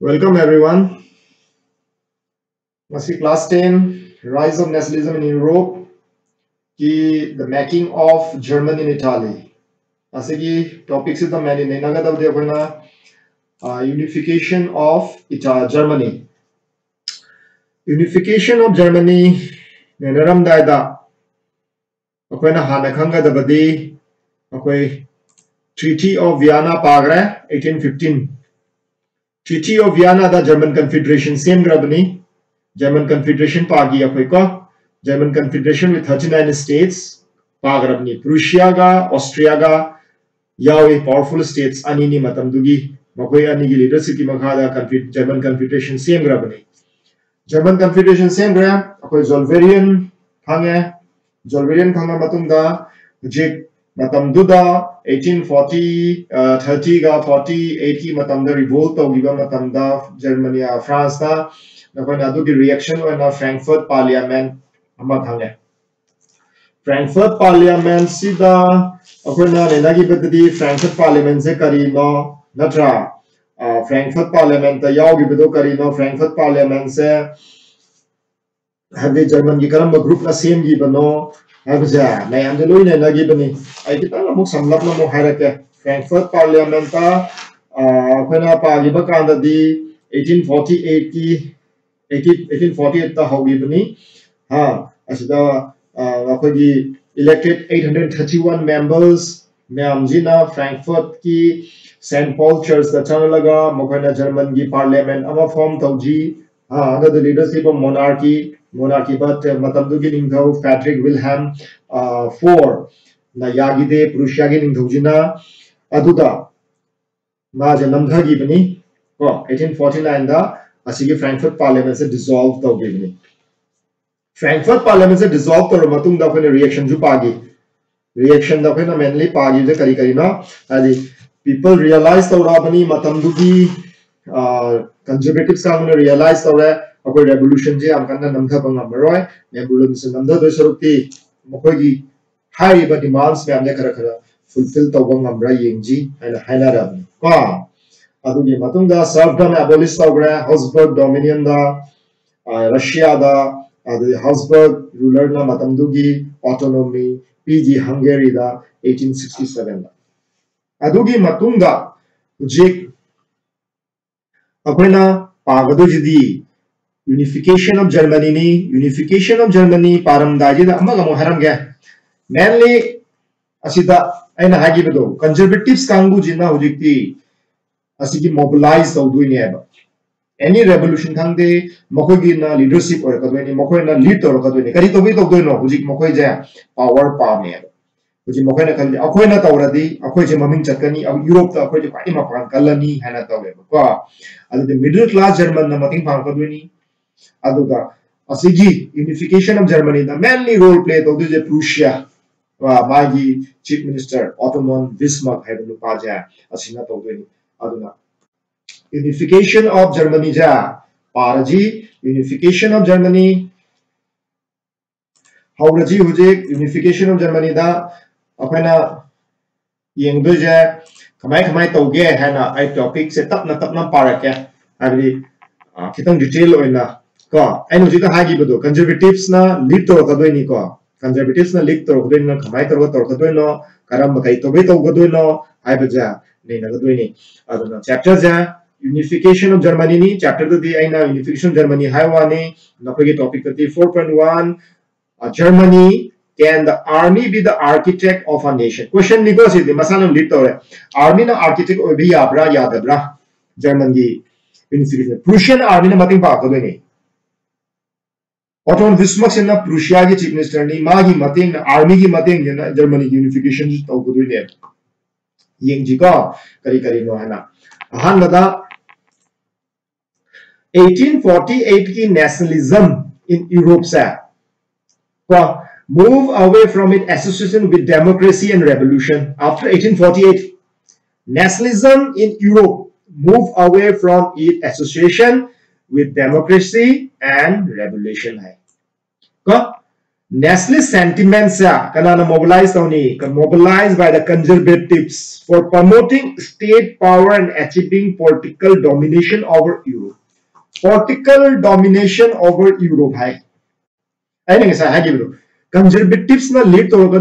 Welcome everyone. Must be class 10, Rise of Nationalism in Europe, ki the making of Germany in Italy. ऐसे कि topic से तो मैंने नहीं ना कहता बताया पढ़ना यूनिफिकेशन ऑफ़ इटा जर्मनी यूनिफिकेशन ऑफ़ जर्मनी ने नरम दाया था अपने ना हाने खंग का दबदी अपने ट्रीटी ऑफ़ वियना पाग 1815 Treaty of Vienna da German Confederation same grabani German Confederation pagi akhoi ko German Confederation with 39 states pagrabni Prussia ga Austria ga yawi powerful states ani ni matam dugi makhoi ani gi leadership ki makha da German Confederation same grabani German Confederation same gra akhoi Zollverein khange Zollverein khanga matung da jik matam duda 1840 30 ga 40 80 matam da revolt tawgiba matam da Germany France da nakoi na dugi reaction oina Frankfurt Parliament ama khange Frankfurt Parliament sida akoi na ne nagi beddi Frankfurt Parliament se kari no natra Magza may ang daloy na nagibani ay kita na mong samlap na mong harake Frankfurt Parliamenta akwai na pagiba kanda di 1848 ki 1848 ta hogibani ha asida akwai gi elected 831 members mayamjina Frankfurt ki St Paul Church ta chanalaga mokhana German gi parliament ama form tawji ha the leadership of monarchy मुराकिबत मतमदुगिनिंगधव Frederick Wilhelm four ना यागिदे पुरुषियागे निंगधवजिना अदुदा माज नंधगी बनी को 1849 दा असी के फ्रैंकफर्ट पार्लियामेंट से डिसॉल्व तो गिवनी फ्रैंकफर्ट पार्लियामेंट से डिसॉल्व तो रमतुंग दा फने रिएक्शन जु पागी रिएक्शन दा फने मेनली पागी जे करी करी ना आदि पीपल रियलाइज़ तो रा बनी मतमदुगी कंजर्वेटिव्स का उन्होंने रियलाइज़ तो रहा अखो रेवल्यूशन से नमथब्रय रेवल्यून से नमदे स्वरूप डिमांस मैम खर खरा फुलफिल तौब्रेजी सर्फ्रम abolish तौग्रे Habsburg dominion Russia Habsburg ruler autonomy PG Hungary eighteen sixty seven हजे अगदी यूनिफिकेशन ऑफ़ जर्मनी ने यूनिफिकेशन ऑफ़ जर्मनी पारमदाजी अमगमो हरम गया मेनली असिदा ऐन हागी बदो कंजर्वेटिव्स कांगु जिन्ना हुजिकति असिगी मोबिलाइज औदुइ नेब एनी रेवोल्यूशन खांगदे मखोगिना लीडरशिप ओर कदोनि मखोयना लीड तोर कदोनि करी तोबे तोदोइनो हुजिक मखोय जाया पावर पामे जे मखोयना खन अखोयना तोरदी अखोय जे ममिन चकनी अब यूरोप तो अखोय जे पाइमा पान कलनी हना तोबे को अदि मिडिल क्लास जर्मन न मथिं पाम कदोनि aduga asigi unification of Germany the mainly role play to the Prussia magi chief minister Ottoman Bismarck have nu pa asina to ni aduna unification of Germany ja paraji unification of Germany hawraji huje unification of Germany da apana yeng do ja kamai kamai to ge hana ai topic se tap na tap na parake abi kitang detail oina हागी बदो conservatives ना lead तो रखा दोई नहीं को conservatives ना lead तो रखा दोई ना खमाई तो रखा दोई ना कारण मकाई तो यूनिफिकेशन ऑफ़ जर्मनी नहीं चैप्टर तो दिया ही ना यूनिफिकेशन जर्मनी है वाने नफ़े टॉपिक करते 4.1 Germany Can the army be the architect of a nation? Question निकोसी थी मसाले लिट तो रहे army ना architect भी याद रहा याद रहा जर्मनी इन सीरीज़ में Prussian ने मतलब बात कर नहीं the architect of a nation question ni ko si di masana lead to army na architect o bi ya bra ya da bra german gi unification prussian army na mating pa ka doi ni Ottoman Bismarck से ना Prussia की chief minister ने माँ की army की मतेंग ने ना Germany unification जो तो कुछ नहीं ये जी का करी करी नो है ना हाँ लगा 1848 की नेशनलिज्म इन यूरोप से को democracy and revolution after 1848 nationalism in Europe moved away from its association with democracy and revolution है नेशनलिस्ट सेंटिमेंट्स कना mobilise mobilise by the conservative for promoting state power and achieving political domination over Europe political domination over Europe है conservative lead तौर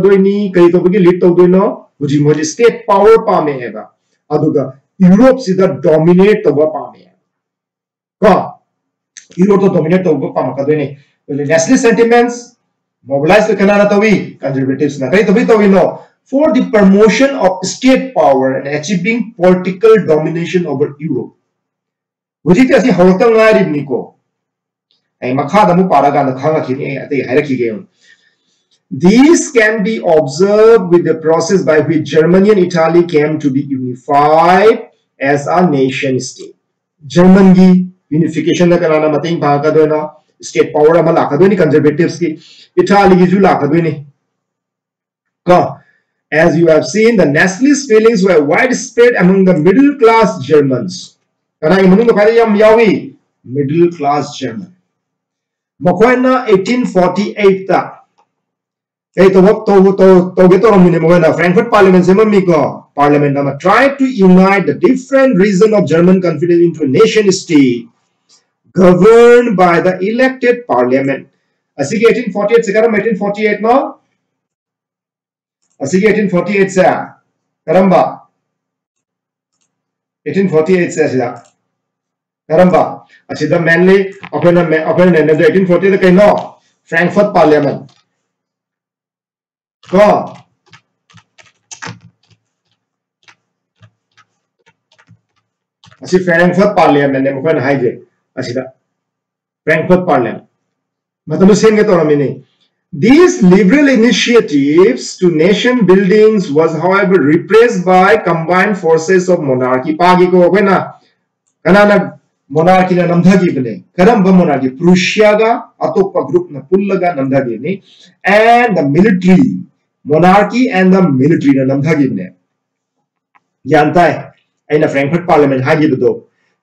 कई तो lead तौद हूँ state power पाने Europe से डोमिनेट तब पाने to dominate to ba pa ma ka doini nationalist sentiments mobilize the Canada Tawi, conservatives na kay Tawi Tawi no, for the promotion of state power and achieving political domination over Europe. Hujit asi hawtang ngarib ni ko. Ay makhada mo para ga nakhanga kini ay hairaki gayon. These can be observed with the process by which Germany and Italy came to be unified as a nation state. Germany pangka do na state power ama lakadoni conservatives ki Italy ki ju lakadoni ka as you have seen the nationalist feelings were widespread among the middle class Germans middle class German makoina 1848 ta Hey, to what to to to get on mini mo Frankfurt Parliament se mami ko Parliament na tried to unite the different region of German confederation into a nation state governed by the elected parliament. Asigi 1848 से करम 1848 no? Asigi 1848 से करम बा 1848 से असिदा करम बा असिदा mainly अपन अपन ने 1840 the कहीं no Frankfurt Parliament को asi Frankfurt Parliament ne मुखन हाइजे asida Frankfurt Parliament. These liberal initiatives to nation buildings was however repressed by combined forces of monarchy. Pagi ko okay na kanana monarchy na namdhagi bane. Karamba monarchy Prussia ga atokpa group na pullaga namdhagi ne and the military monarchy and the military na namdhagi bane. जानता है अना Frankfurt parliament हागी बदो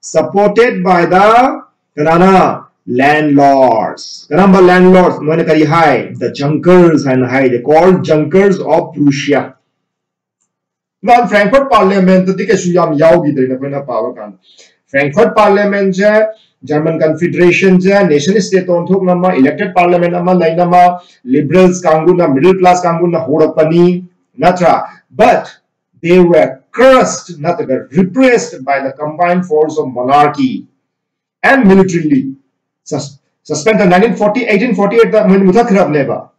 supported by the करा ना landlords करा बा landlords मैंने करी हाय the Junkers and hi the called Junkers of Prussia one Frankfurt parliament तो दिखे सुजाम याओगी तेरे ना कोई ना पावर कान फ्रैंकफर्ट पार्लियामेंट जे जर्मन कॉन्फेडरेशन जे नेशन स्टेट ऑन थोक नम्मा इलेक्टेड पार्लियामेंट नम्मा नहीं नम्मा लिबरल्स कांगू ना मिडिल क्लास कांगू ना, होड़पनी नत्रा but they were crushed नत्रा repressed by of monarchy and militarily. Sus suspended 1940, 1848 the muthakrab leba.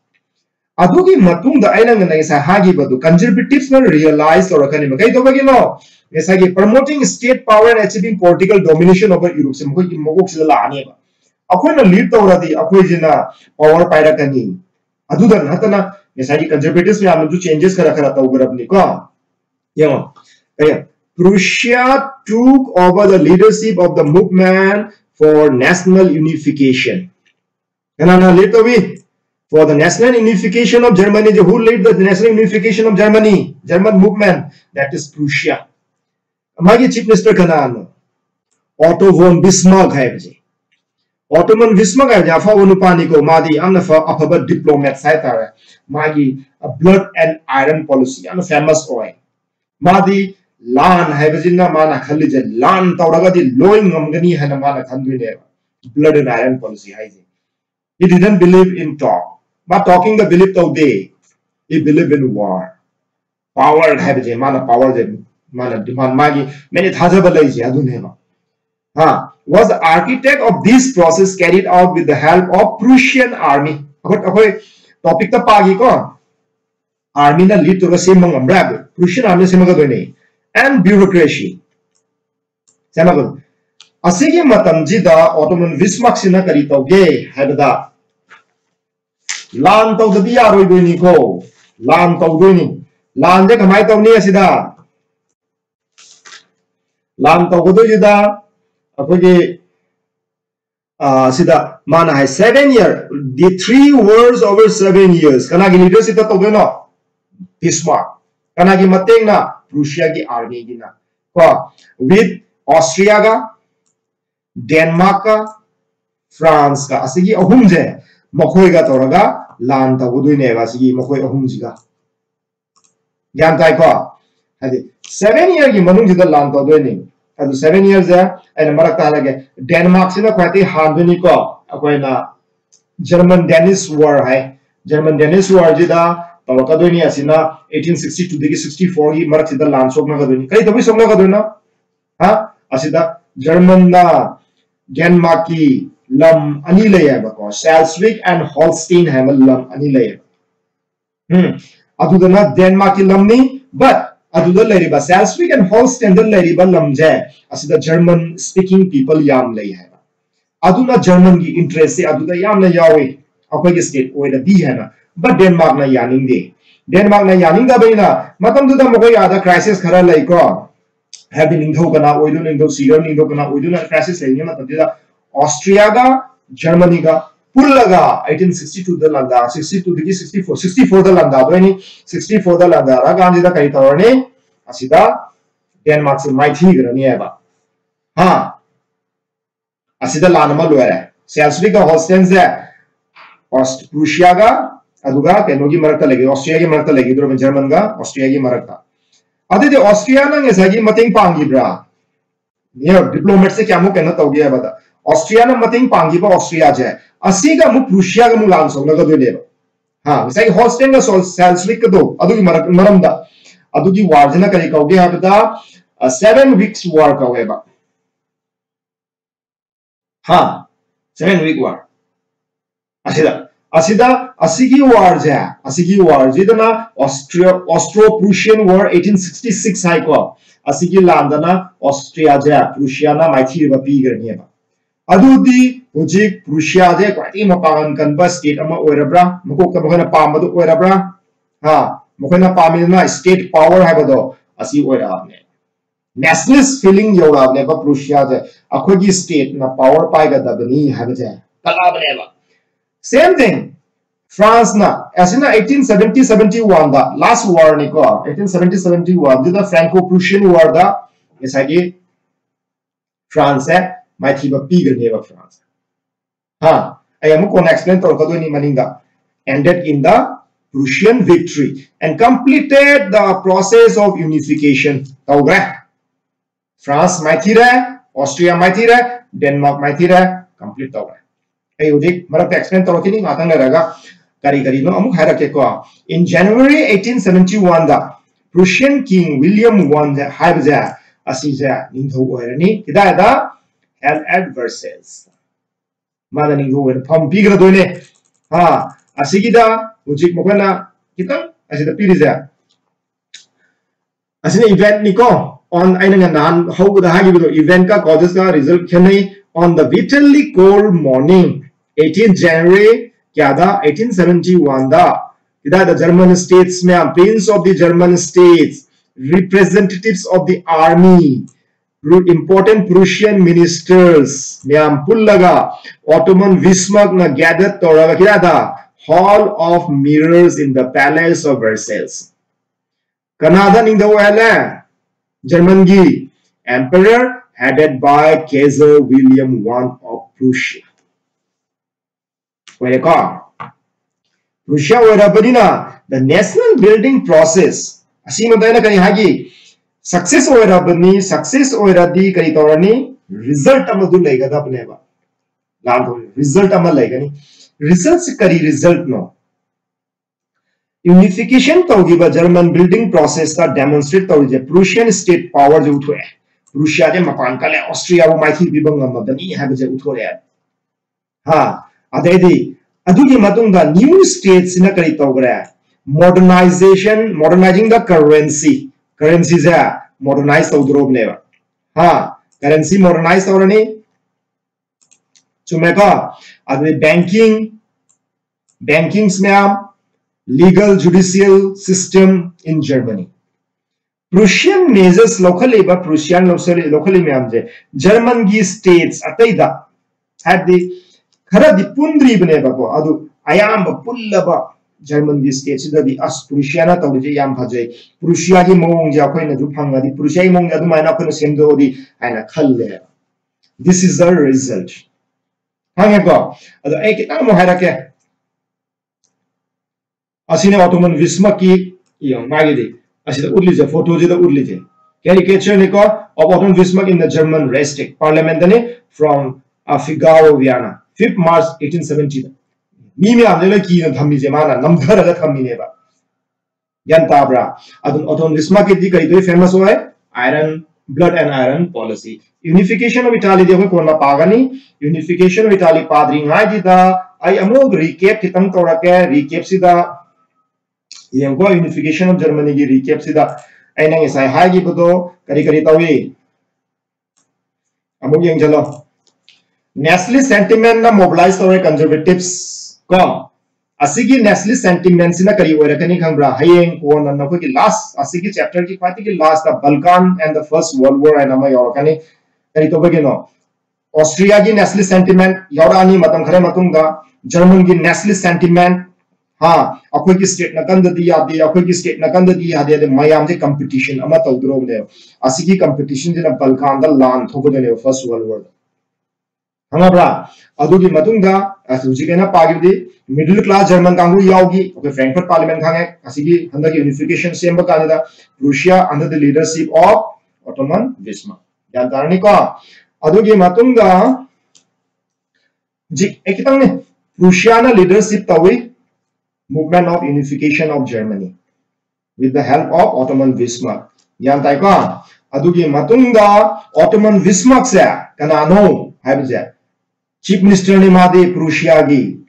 Adugi matung the island na isa hagi badu conservatives na realize or kani makai to bagi no isa gi promoting state power and achieving political domination over Europe se mukoi mogok sila la ani ba. Ako na lead to radi Prussia took over the leadership of the movement for national unification. And later we for the national unification of Germany, who led the national unification of Germany, German movement, that is Prussia. Magi chief minister kanano Otto von Bismarck hai bji. Otto von Bismarck hai jafa unupani ko madi amna fa afaba diplomat sai tare. Magi a blood and iron policy, amna famous oil. लान है बजिन्ना माना खली जे लान तौड़गा दी लोइंग अंगनी है ना माना खंदुई ने। ब्लड एंड आयरन पॉलिसी हाई जे। He didn't believe in talk बा टॉकिंग द बिलीव तो दे। He believe in war power है बजे, माना पावर जे माना डिमांड मागी। मैंने थाजे बलई जे अदु ने मा। हाँ was architect of this process carried out with the help of Prussian army and bureaucracy. Samagun. Asigi matam jida Ottoman Bismarck sina kari tauge habda. Lan tau da biya roi doi ni ko. Lan tau doi ni. Lan je kamai tau ni asida. Lan tau ko doi jida. Akogi sida mana hai seven year. The three wars over seven years. Kana gi leadership tau doi no. Bismarck. Kana mateng na Prussia की आर्गेंटीना की with Austria का Denmark का France का। असे की अहम जे मखोय का तोरगा लान तबुदुइने वासगी मखोय अहुम जिगा ज्ञान ताई को हदि 7 ईयर की मनुंग जिदा लान तबुदुइने अदु 7 ईयर जे एन मरक ता लगे डेनमार्क से ना खते हांदुनी को अकोइना जर्मन डेनिस वॉर है। जर्मन डेनिस वॉर जिदा तौरकदोनी असिना 1862 देखि 64 की मरक सिदा लांसोकनागदोनी कई तब सोकनागदोना हाँ असिदा जर्मन ना डेनमार्क की लम अनी लेयबको सेल्सविक एंड हॉलस्टीन है लम अनी अदुदना डेनमार्क की लम नहीं बट सेल्सविक एंड हॉलस्टीन दर लम जे जर्मन स्पीकिंग पीपल याम है अदुना जर्मन की इंटरेस्ट से अदुदा याम यावे. स्टेट ओइदा है ना. but Denmark na yaning de Denmark na yaning da baina matam du da mo ya da crisis khara lay ko have been ningthau kana oidu ningthau sigar ningthau kana oidu na crisis lay ni matam da ऑस्ट्रियागा जर्मनीगा पुल्लगा 1862 ದ ಲಂದ 62 ದಿಗಿ 64 64 ದ ಲಂದ ಅದೋನಿ 64 ದ ಲಂದ ರಾಗಾಂಜಿದ ಕೈ ತವರಣೆ ಅಸಿದ Denmark C ಮೈಥಿ ಗ್ರನಿ है बा हां ಅಸಿದ ಲಾನಮ ಲೋರೆ Schleswig होस्टेन से ऑस्ट प्रूशिया का अदुगा केनोगी मरकता लगी ऑस्ट्रिया की मरकता लगी द्रो जर्मन का ऑस्ट्रिया की मरकता अदे ऑस्ट्रिया ना pangi bra. ये डिप्लोमेट से क्या मु कहना तो गया बता ऑस्ट्रिया ना मतिंग पांगी बा ऑस्ट्रिया जे असी का मु प्रूशिया का मु लान सो लगा दो देबा हाँ मिसाई होस्टेन का सोल सेल्सविक का दो अदुगी मरक मरमदा अदुगी वार्जना करी कौगे हाबदा 7 वीक्स वार कौगेबा हाँ 7 वीक वार असिदा असिदा असिगी असिगी वार जिदना ऑस्ट्रिया ऑस्ट्रो प्रूशियन वार 1866 हाई को असिगी लांदना ऑस्ट्रिया जे प्रूशिया माइथी बा अदुदी हुजिक प्रुशिया जे क्वाटी मपागन कनबा स्टेट हा मखना पामिना स्टेट पावर हाबदो असि ओइराबने नेशनलिस्ट फीलिंग योराबने बा प्रुशिया जे अखोगी स्टेट पावर बा same thing same thing France ना ऐसे ना 1870-71 वाला लास्ट वार निको 1870-71 वाला जितना फ्रैंको प्रूशियन वार था ऐसा कि फ्रांस है माय थी बा पीगल ने फ्रांस हाँ ऐसे मुको ना एक्सप्लेन तो उनका तो नहीं मनींगा ended in the Prussian victory and completed the process of unification तो ग्रे फ्रांस माय थी रहे ऑस्ट्रिया माय थी रहे डेनमार्क माय थी रहे कंप्लीट तो ग्रे udik marak explain to kini ngatang naraga kari kari no amuk harake ko. In January 1871 da Prussian King William I haibja asija ningtho oirani hidayada and adversaries. Madaning huwen pam pigra doine. Ha, asigida ujik mokana kita asida piriza. Asina event niko on aina nan how the hagi event ka causes ka result khenai on the bitterly cold morning 18 January क्या था 1871 था इधर the German states में prince of the German states representatives of the army important Prussian ministers miyam pullaga Ottoman Bismarck na gathered toraga kirada hall of mirrors in the palace of Versailles Canada ning the wala German emperor headed by Kaiser William I of Prussia where ka Prussia wera badina the national building process. asima dana kani hagi success ओइरबनी success ओइरदी करी तौरनी result अमदु लेगदबनेबा लांदो result अम लेगनी result से करी result नो। Unification तौगिबा German building process का demonstrate तौजे प्रूशियन स्टेट पावर जो उठोए प्रूशिया जे मपान कले ऑस्ट्रिया वो माइथी बिबंग मदनी हाबजे उठोरे हा new states modernisation modernising the currency currency modernise हाँ currency modernise banking banking legal judicial system in Germany Prussian measures local Prussian local German की स्टेट्स अत्या खर दिपुंद्री बने बब अद अयांब पुलब जर्मन दिस्केचदि अस पुरुषियान तौरजे याम फजे पुरुषिया की मोंग जे अखैन जु फंग दि पुरुषिया मोंग जे दुमाइन अखैन सेमदो दि आइन खल्ले दिस इज़ द रिज़ल्ट हाय गो अद एक न मो हरा के असिने ऑटोमन विस्म की यो मागे दि असि द उडली जे फ़ोटो जे द उडली जे कैरिकेचर निको Otto von विस्म in the German Reichstag parliament ने from a Vienna 5th march 1870 mi mi amne la ki na thammi je mana namdara ga thammi ne ba yan tabra adun ottoman bismarck ki di kai famous hoy iron blood and iron policy unification of italy de ko na pagani unification of italy padri ngai di da ai amog recap kitang torake recap sida yengo unification of germany gi recap sida aina ngi sai hai gi bodo kari kari tawi amog yang jalo nationalist sentiment ना mobilise हो रहे conservatives कौन? असी की nationalist sentiment सी ना करी हो रहे कहीं कहीं है ये इन को ना ना? कोई लास्ट असी की चैप्टर की पाती की last the Balkan and the first world war है ना मैं यार कहीं कहीं तो बगे ऑस्ट्रिया की नेशनलिस्ट सेंटीमेंट यार आनी मतम खरे मतुंगा जर्मन की नेशनलिस्ट सेंटीमेंट हाँ अखोई की स्टेट नकंद दी याद दी अखोई की स्टेट नकंद दी याद दी मैं आम जे कंपटीशन अमा तो उग्रो कंपटीशन जे ना द लांथ हो फ़र्स्ट वर्ल्ड वॉर असुजी केना पागिदि middle class German okay Frankfurt parliament खांगे unification बकानिदा Prussia under the leadership of Otto von Bismarck यान तारनी को अदुगी मतुंगा जी एकितंग ने रूसिया ना लीडरशिप तवे with the help of Ottoman Bismarck. Yan tay ko, adugi matungda Ottoman Bismarck sa kanano haibze. Chief minister ने मादे Prussia की,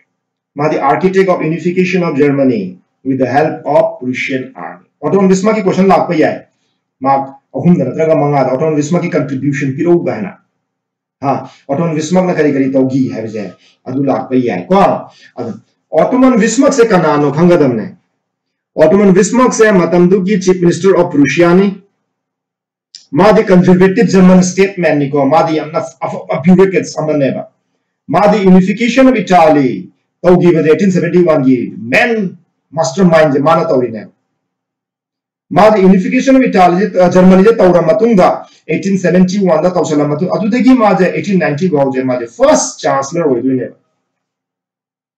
मादे architect of unification of Germany with help of Prussian army Otto von विस्मा की question lakh पे आए। Mark अहम दर का मंगा autumn विस्मा की कंट्रीब्यूशन की है बहना। हाँ ऑटोन विस्मक न करी करी तो घी है विजय। अदु लाख पे आए। कौन? ऑटोमन विस्मक से कनानो खंगदम ने। ऑटोमन विस्मक से मतमदु की चीफ मिनिस्टर ऑफ़ प्रुशिया ने। मादे कंजर्वेटिव जर्मन स्टेट मैन निको मादे अपना अभ्युवेक संबंध है समनेबा मादी यूनिफिकेशन ऑफ़ इटाली तौगी बद 1871 की मेन मास्टरमाइंड जे माना तौरिने मादी यूनिफिकेशन ऑफ़ इटाली जर्मनी जे तौरा मतुंगा 1871 दा तौसला मतु। अदुदगी माजे 1890 गौजे माजे फ़र्स्ट चांसलर होइदुनेबा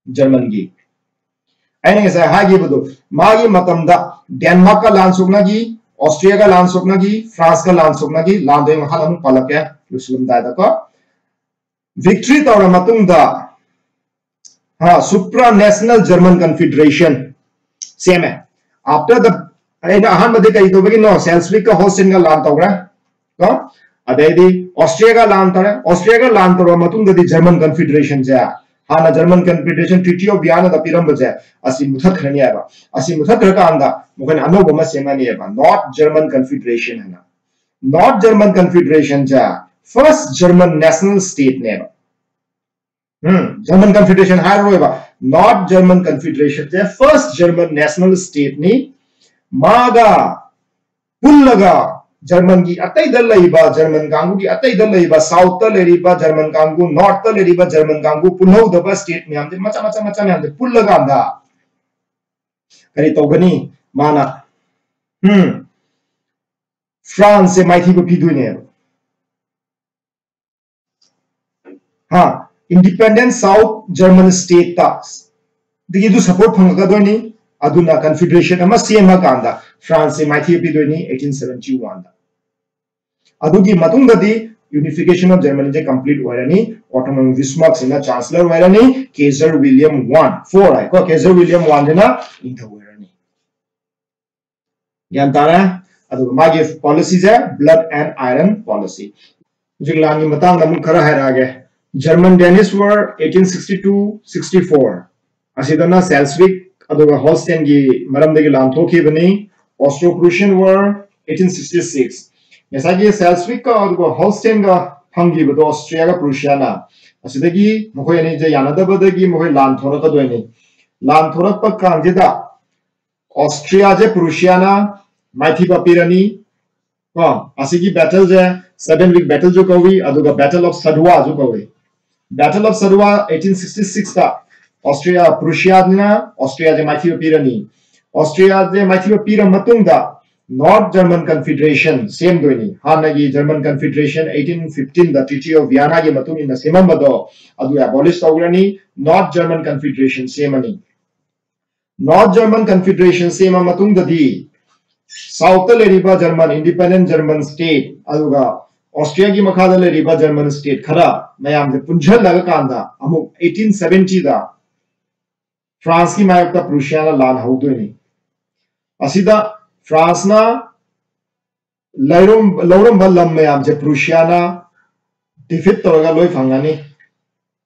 जर्मनी अने हागिबदो मागी मतमदा डेनमार्क का लान सोकनागी ऑस्ट्रिया का लान सोकनागी फ्रांस का लान सोकनागी लान दे मखा अमु पलके लुसलम दादा को। भिक्ट्री तौर मतुंदा सुप्रा नेशनल जर्मन कन्फिडरेशन सेम है। आफ्टर दिन अहम कई तौर नो सेल्सविक होस्टिन लान तौर तो अदी लान तौर ऑस्ट्रिया लान तौर जर्मन कन्फिडरेशन से। हाँ German confederation treaty of Vienna पीरबे मुथखरनी मुखन अनौब नॉर्थ जर्मन कन्फिडरेशन है नॉर्थ जर्मन कन्फिडरेशन से। नेशनल स्टेट ने हम्म जर्मन कन्फेडरेशन हार रोएबा नॉर्थ जर्मन कन्फेडरेशन चे फ़र्स्ट जर्मन नेशनल स्टेट ने मागा पुल्लगा जर्मन की अतई दल जर्मन कांगू की अतई दल लेबा साउथ त लेरिबा जर्मन कांगू नॉर्थ त लेरिबा जर्मन कांगू पुनौ दबा स्टेट म्याम दे मचा मचा मचा म्याम दे पुल लगा तौगनी माना हम्म फ्रांस से माइथी को पीदुने हाँ इंडिपेंडेंट साउथ जर्मन स्टेट ता दिगी दु सपोर्ट फंगगा दोनी अदुना कन्फेडरेशन अमा सेमा कांदा फ्रांस से माइथी पीदुनी 1871 दा अदुगी मतुंगदी यूनिफिकेशन ऑफ़ जर्मनी जे कंप्लीट होरनी ऑटोनॉमस बिस्मार्क सिना चांसलर होरनी केजर विलियम 1 4 आई को केजर विलियम 1 देना इंथ होरनी ज्ञान तारा अदु मागे पॉलिसीज़ है ब्लड एंड आयरन पॉलिसी जिंगलांगी मतंग नमु खरा हैरागे जर्मन डेनिस वर 1862-64 असिदना सेल्सविक अदोगा हॉस्टेन की मरम्दे की लांथो की बनी। ऑस्ट्रो क्रूशन वर 1866 ऐसा कि सेल्सविक का अदोगा हॉस्टेन का हंगी बतो ऑस्ट्रिया का क्रूशिया ना असिदा की मुखो ये नहीं जो याना दब दे की मुखो लांथोरत तो दोएनी लांथोरत पक कांग जिदा ऑस्ट्रिया जे क्रूशिया ना माइथी पपीरनी बैटल जो कहुई अदोगा बैटल ऑफ़ सडुआ जो कहुई बैटल ऑफ़ सरुआ 1866 था ऑस्ट्रिया प्रुशियाना ऑस्ट्रिया जे माइथियो पीरनी ऑस्ट्रिया जे माइथियो पीर मतुंगा नॉर्थ जर्मन कन्फिडरेशन सेम दोनी हाना ये German confederation 1815 the treaty of Vienna ये मतुम इन सेमम बदो अदु एबॉलिश तौरनी नॉर्थ जर्मन कन्फिडरेशन सेमनी नॉर्थ जर्मन कन्फिडरेशन सेम मतुंग द दी साउथ लेरिबा जर्मन इंडिपेंडेंट जर्मन स्टेट अदुगा ऑस्ट्रिया की मखादले रिबा जर्मन स्टेट खरा मैम से पुंजल लग कांदा अमुक 1870 दा फ्रांस की मायकता प्रूशिया लाल लान तो नहीं असीदा फ्रांस ना लौरम लौरम लम मैम से प्रूशिया ना डिफिट तौरगा लोई फंगानी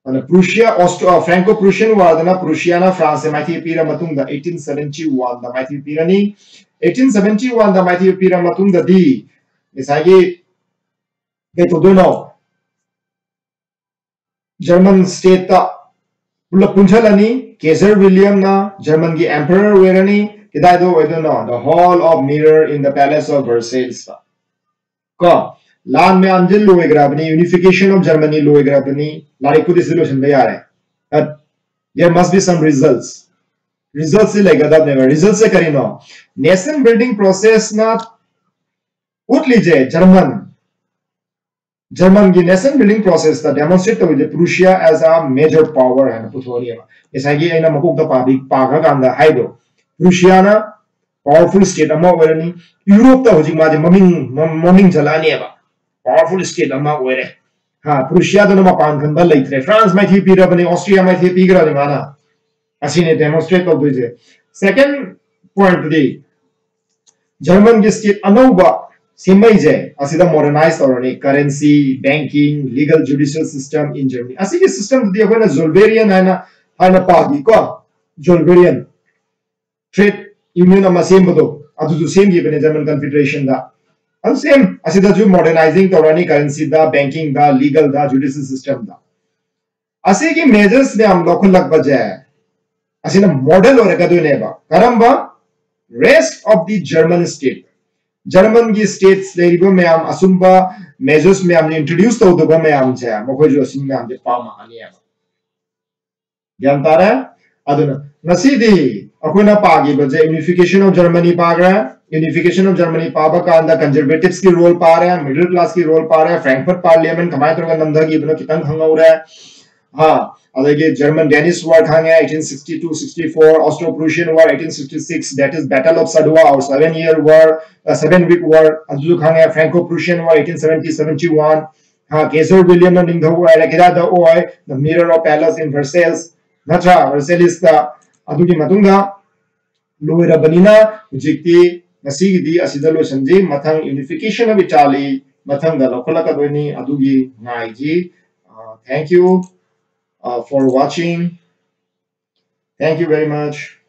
अन Prussia Austro Franco Prussian war ना प्रूशिया ना फ्रांस से माथी पीरा मतुंग दा 1871 दा माथी पीरानी 1871 दा माथी पीरा मतुंग दी इसागी ke todono German state ta pula punchalani Kaiser William na German gi emperor werani kidai do wedono the hall of mirror in the palace of Versailles ka land में अंजिल लो ग्राबनी unification of Germany लो ग्राबनी like को solution में आ रहा but there must be some results results से लेगा तब नेवर results करी नो nation building process ना उठ लीजिए जर्मन जर्मन की नेशन बिल्डिंग प्रोसेस ता demonstrate तौजे Prussia as a major power है दा पाबी पागा कांदा हाइदो प्रूशिया ना पावरफुल स्टेट अमा ओरनी यूरोप ता होजिक माजे ममिंग ममिंग जलानी है france mai thi pira bani austria mai thi pigra ni mana asine demonstrate ko duje second point di सिम्मै जे असि द मोडर्नाइज अर अनि banking legal judicial system in Germany के सिस्टम दिए होइन जोलबेरियन हैन हैन पागी को जोलबेरियन ट्रेड यूनियन अ मसेम बदो दु सेम गिबेन जर्मन कन्फेडरेशन दा अन सेम असि द जु बैंकिंग लीगल जुडिशियल सिस्टम दा मेजर्स ने लग बजे मॉडल और rest of the German state ले रिबो में असुम्बा measures में हमने introduce तो दो में हम जाए मखो जो सिंह में हमने पामा आनी है ज्ञान तारा बजे unification of Germany पागरा यूनिफिकेशन ऑफ़ जर्मनी पाबा का अंदर कंजर्वेटिव्स की रोल पा रहे हैं मिडिल क्लास की रोल पा रहे हैं फ्रैंकफर्ट पार्लियामेंट कमाई तो नंदा की हो है हाँ अदगे German Danish war खांगे 1862 64 Austro Prussian war 1866 that is battle of Sadowa और seven year war seven week war अदु खांगे फ्रैंको प्रूशियन वॉर 1870 71 हाँ केसर विलियम ने निंग हुआ है लेकिन द ओय the mirror of palace in Versailles नत्रा Versailles का अदुगी मतुंगा लोइरबनिना हुजिक्ती ꯉꯁꯤꯒꯤꯗꯤ ꯑꯁꯤꯗ ꯂꯣꯏꯁꯟꯖꯤ ꯃꯊꯪ ꯌꯨꯅꯤꯐꯤꯀꯦꯁꯟ ꯑꯣꯐ ꯏꯇꯥꯂꯤ ꯃꯊꯪꯗ ꯂꯧꯈꯠꯂꯛꯀꯗꯣꯏꯅꯤ ꯑꯗꯨꯒꯤ ꯉꯥꯏꯖꯤ thank you Uh, for watching. Thank you very much